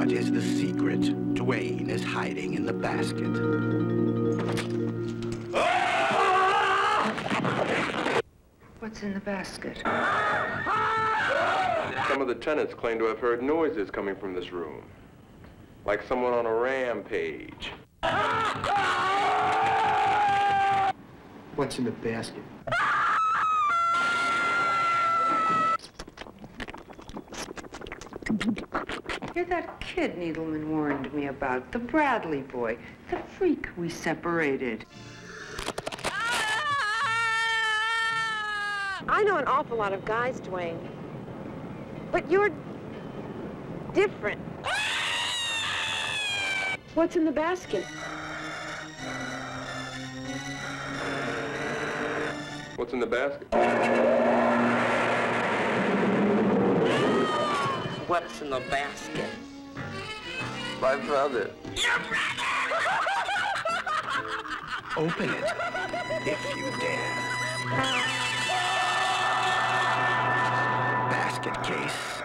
What is the secret Duane is hiding in the basket? What's in the basket? Some of the tenants claim to have heard noises coming from this room. Like someone on a rampage. What's in the basket? You're that kid Needleman warned me about, the Bradley boy, the freak we separated. I know an awful lot of guys, Duane. But you're different. What's in the basket? What's in the basket? What's in the basket? My brother. Open it, if you dare. Basket case.